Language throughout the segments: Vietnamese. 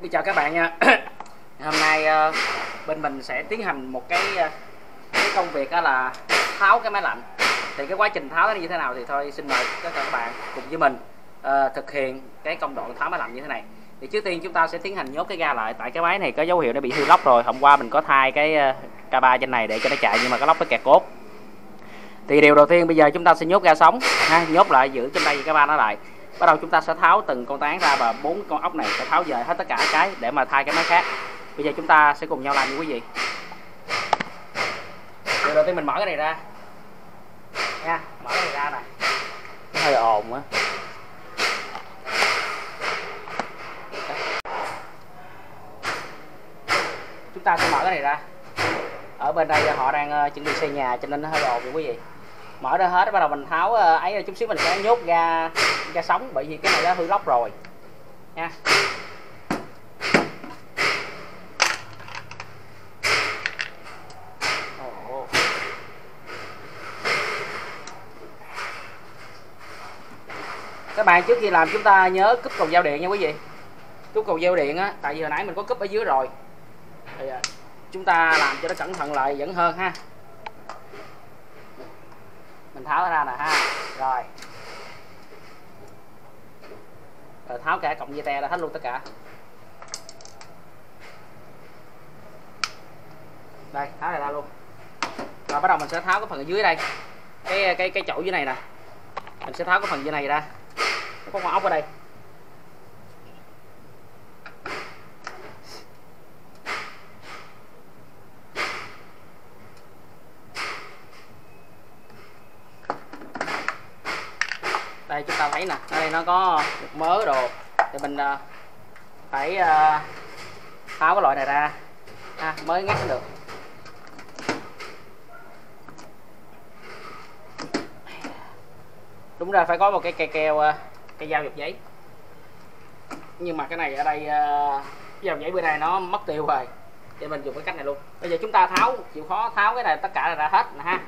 Xin chào các bạn nha. Hôm nay ờ, bên mình sẽ tiến hành một cái ờ, cái công việc đó là tháo cái máy lạnh. Thì cái quá trình tháo nó như thế nào thì thôi xin mời các bạn cùng với mình uh, thực hiện cái công đoạn tháo máy lạnh như thế này. Thì trước tiên chúng ta sẽ tiến hành nhốt cái ga lại. Tại cái máy này có dấu hiệu nó bị hư lóc rồi. Hôm qua mình có thay cái ca K3 trên này để cho nó chạy nhưng mà cái lóc nó kẹt cốt. Thì điều đầu tiên bây giờ chúng ta sẽ nhốt ga sống ha nhốt lại giữ trên đây cái ba nó lại bắt đầu chúng ta sẽ tháo từng con tán ra và bốn con ốc này sẽ tháo dời hết tất cả cái để mà thay cái máy khác. Bây giờ chúng ta sẽ cùng nhau làm như quý vị. Điều đầu tiên mình mở cái này ra. Nha, mở cái này ra nè. Nó hơi ồn á chúng ta sẽ mở cái này ra. Ở bên đây họ đang ờ, chuẩn bị xây nhà cho nên nó hơi ồn quý vị mở ra hết, bắt đầu mình tháo ờ, ấy rồi chút xíu mình sẽ nhốt ga ga sống bởi vì cái này đã hư lóc rồi. Nha. Các bạn trước khi làm chúng ta nhớ cúp cầu giao điện nha quý vị. Cúp cầu giao điện á, tại vì hồi nãy mình có cúp ở dưới rồi. Thì ờ, chúng ta làm cho nó cẩn thận lại vẫn hơn ha mình tháo ra nè ha. Rồi. Rồi, tháo cả cọng dây te ra hết luôn tất cả. Đây, tháo này ra luôn. Rồi, bắt đầu mình sẽ tháo cái phần ở dưới đây. Cái cái cái chậu dưới này nè. Mình sẽ tháo cái phần dưới này ra. Có con ốc ở đây. Đây chúng ta thấy nè. Ở đây nó có một mớ đồ. Thì mình uh, phải uh, tháo cái loại này ra. Ha, mới ngắt được. Đúng ra phải có một cái cây keo à, cây dao dọc giấy. Nhưng mà cái này ở đây à, cái dao giấy bữa nay nó mất tiêu rồi. Thì mình dùng cái cách này luôn. Bây giờ chúng ta tháo chịu khó tháo cái này tất cả là ra hết nè ha.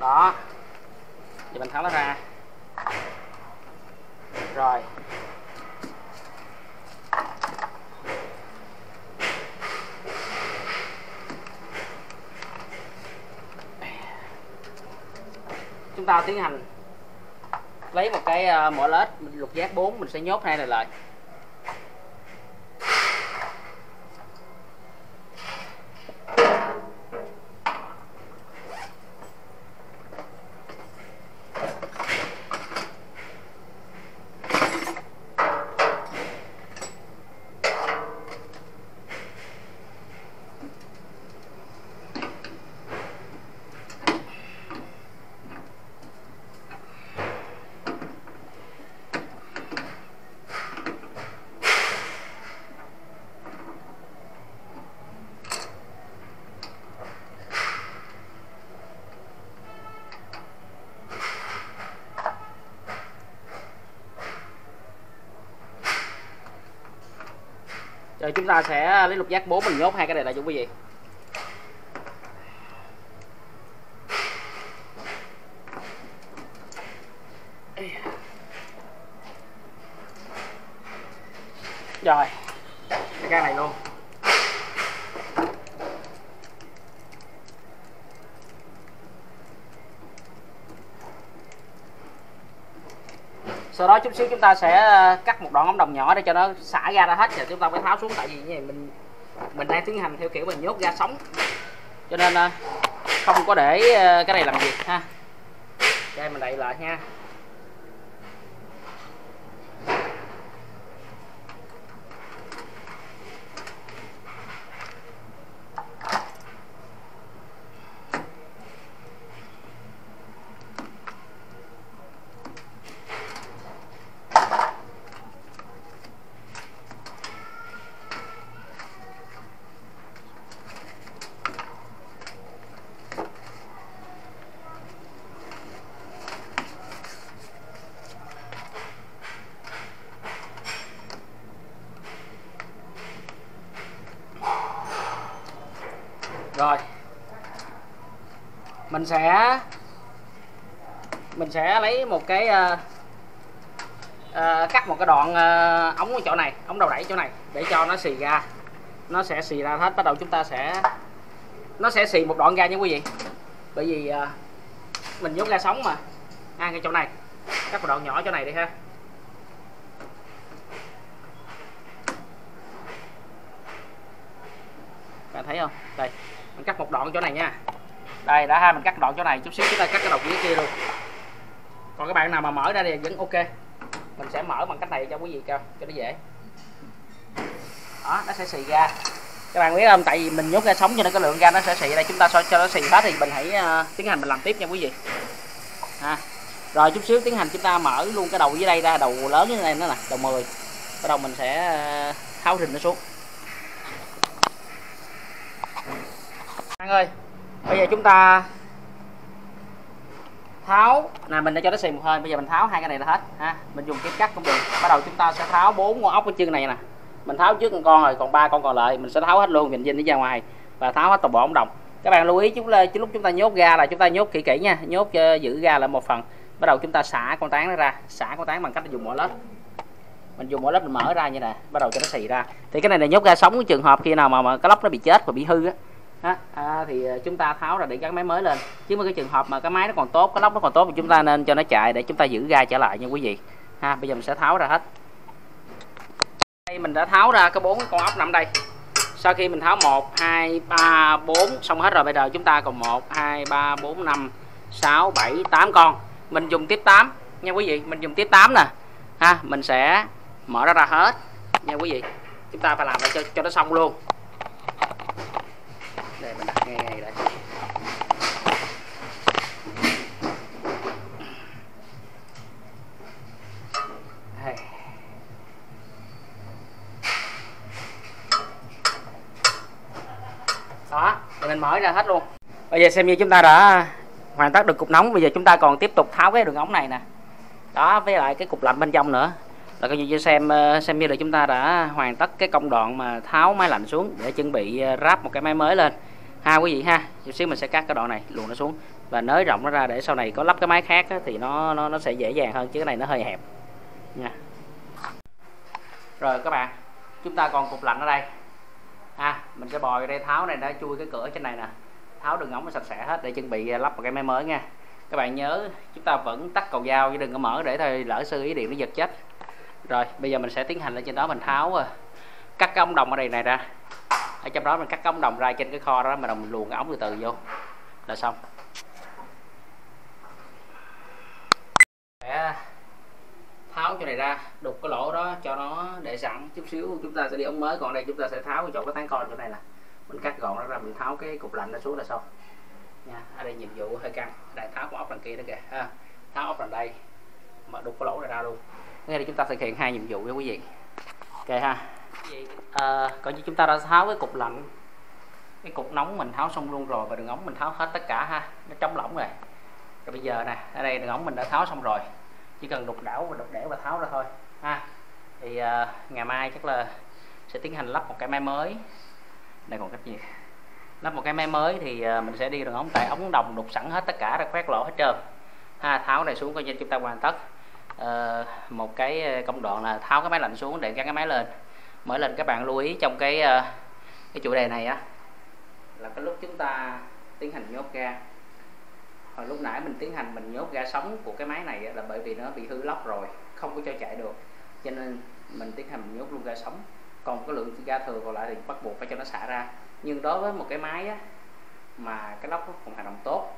Đó. Thì mình tháo nó ra. Rồi. Chúng ta tiến hành lấy một cái uh, mỏ lết lục giác 4 mình sẽ nhốt hai này lại. Rồi chúng ta sẽ lấy lục giác 4 mình nhốt hai cái này lại cho quý vị rồi, cái này luôn. Sau đó chút xíu chúng ta sẽ ờ, cắt một đoạn ống đồng nhỏ để cho nó xả ra ra hết. Rồi chúng ta phải tháo xuống, tại vì như vậy mình mình đang tiến hành theo kiểu mình nhốt ra sống. Cho nên ờ, không có để ờ, cái này làm việc ha. Đây mình đậy lại nha rồi. Mình sẽ mình sẽ lấy một cái uh, uh, cắt một cái đoạn uh, ống ở chỗ này ống đầu đẩy chỗ này để cho nó xì ra. Nó sẽ xì ra hết bắt đầu chúng ta sẽ nó sẽ xì một đoạn ra nha quý vị. Bởi vì uh, mình nhốt ra sống mà. Ăn cái chỗ này cắt một đoạn nhỏ chỗ này đi ha. Bạn thấy không? Đây mình cắt một đoạn chỗ này nha. Đây đã ha mình cắt đoạn chỗ này chút xíu chúng ta cắt cái đầu phía kia luôn. Còn các bạn nào mà mở ra thì vẫn ok. Mình sẽ mở bằng cách này cho quý vị cho cho nó dễ. Đó nó sẽ xì ra. Các bạn biết không? Tại vì mình nhốt ra sống cho nên cái lượng ra nó sẽ xì đây chúng ta so cho nó xì hết thì mình hãy uh, tiến hành mình làm tiếp nha quý vị. Ha. Rồi chút xíu tiến hành chúng ta mở luôn cái đầu dưới đây ra. Đầu lớn như này nữa nè đầu 10 bắt đầu mình sẽ ờ, tháo rình nó xuống. Ơi bây giờ chúng ta tháo. Nè mình đã cho nó xì một hơi bây giờ mình tháo hai cái này là hết ha. Mình dùng kiếm cắt cũng được. Bắt đầu chúng ta sẽ tháo bốn con ốc ở chân này nè. Mình tháo trước con con rồi còn ba con còn lại mình sẽ tháo hết luôn mình dinh đi ra ngoài. Và tháo hết toàn bộ ống đồng. Các bạn lưu ý chúng là lúc chúng ta nhốt ga là chúng ta nhốt kỹ kỹ nha nhốt cho giữ ga lại một phần. Bắt đầu chúng ta xả con tán nó ra xả con tán bằng cách dùng mỗi lớp. Mình dùng mỗi lớp mình mở ra như này bắt đầu cho nó xì ra. Thì cái này là nhốt ga sống trường hợp khi nào mà, mà cái lốc nó bị chết và bị hư á đó, à, thì ờ, chúng ta tháo ra để gắn máy mới lên. Chứ mà cái trường hợp mà cái máy nó còn tốt cái lốc nó còn tốt thì chúng ta nên cho nó chạy để chúng ta giữ ga trở lại nha quý vị. Ha bây giờ mình sẽ tháo ra hết. Đây mình đã tháo ra cái bốn con ốc nằm đây. Sau khi mình tháo 1 2 3 4 xong hết rồi bây giờ chúng ta còn 1 2 3 4 5 6 7 8 con. Mình dùng tiếp 8 nha quý vị mình dùng tiếp 8 nè. Ha mình sẽ mở ra ra hết nha quý vị. Chúng ta phải làm để cho cho nó xong luôn ngày ngày đặt đây đó thì mình mở ra hết luôn. Bây giờ xem như chúng ta đã hoàn tất được cục nóng, bây giờ chúng ta còn tiếp tục tháo cái đường ống này nè. Đó, với lại cái cục lạnh bên trong nữa. Là coi như xem ờ, xem như là chúng ta đã hoàn tất cái công đoạn mà tháo máy lạnh xuống để chuẩn bị ờ, ráp một cái máy mới lên ha quý vị ha. Chút xíu mình sẽ cắt cái đoạn này luồn nó xuống. Và nới rộng nó ra để sau này có lắp cái máy khác á, thì nó nó nó sẽ dễ dàng hơn chứ cái này nó hơi hẹp. Nha. Rồi các bạn chúng ta còn cục lạnh ở đây. Ha mình sẽ bòi đây tháo này đã chui cái cửa trên này nè. Tháo đường ống nó sạch sẽ hết để chuẩn bị à, lắp một cái máy mới nha. Các bạn nhớ chúng ta vẫn tắt cầu dao chứ đừng có mở để thôi lỡ sư ý điện nó giật chết. Rồi bây giờ mình sẽ tiến hành lên trên đó mình tháo à, cắt cái ống đồng ở đây này ra ở trong đó mình cắt ống đồng ra trên cái kho đó mình mình luồn cái ống từ từ vô. Là xong. Để tháo chỗ này ra, đục cái lỗ đó cho nó để sẵn chút xíu. Chúng ta sẽ đi ống mới, còn đây chúng ta sẽ tháo cái chỗ cái tán con chỗ này nè. Mình cắt gọn nó ra mình tháo cái cục lạnh nó xuống là xong. Nha, ở đây nhiệm vụ hơi căng. Đại tháo của ốc đằng kia đó kìa, ha. Tháo ốc đằng đây, mà đục cái lỗ này ra luôn. Ngay đây chúng ta thực hiện hai nhiệm vụ với quý vị. Ok ha à, coi như chúng ta đã tháo cái cục lạnh cái cục nóng mình tháo xong luôn rồi và đường ống mình tháo hết tất cả ha. Nó trống lỏng rồi. Rồi bây giờ nè ở đây đường ống mình đã tháo xong rồi. Chỉ cần đục đảo và đục để và tháo ra thôi ha. Thì à, ngày mai chắc là sẽ tiến hành lắp một cái máy mới. Đây còn cách gì? Lắp một cái máy mới thì à, mình sẽ đi đường ống tại ống đồng đục sẵn hết tất cả ra khoét lỗ hết trơn. Ha tháo này xuống coi như chúng ta hoàn tất. À, một cái công đoạn là tháo cái máy lạnh xuống để gắn cái máy lên mỗi lên các bạn lưu ý trong cái ờ, cái chủ đề này á. Là cái lúc chúng ta tiến hành nhốt ga. Hồi lúc nãy mình tiến hành mình nhốt ga sống của cái máy này là bởi vì nó bị hư lóc rồi không có cho chạy được. Cho nên mình tiến hành mình nhốt luôn ga sống. Còn cái lượng ga thừa còn lại thì bắt buộc phải cho nó xả ra. Nhưng đối với một cái máy á, mà cái lóc nó còn hoạt động tốt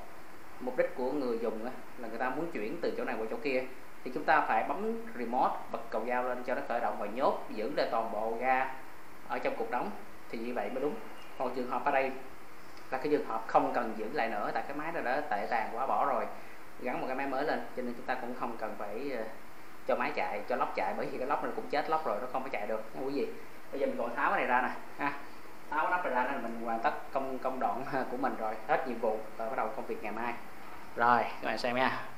mục đích của người dùng á, là người ta muốn chuyển từ chỗ này qua chỗ kia thì chúng ta phải bấm remote bật cầu dao lên cho nó khởi động và nhốt, giữ lại toàn bộ ga ở trong cục đóng. Thì như vậy mới đúng. Còn trường hợp ở đây là cái trường hợp không cần giữ lại nữa, tại cái máy này đã tệ tàn quá, bỏ rồi. Gắn một cái máy mới lên, cho nên chúng ta cũng không cần phải ờ, cho máy chạy, cho lóc chạy, bởi vì cái lóc này cũng chết lóc rồi, nó không có chạy được. Nha quý vị bây giờ mình còn tháo cái này ra nè, ha. Tháo cái nắp này ra nên mình hoàn tất công công đoạn của mình rồi. Hết nhiệm vụ và bắt đầu công việc ngày mai. Rồi, các bạn xem nha.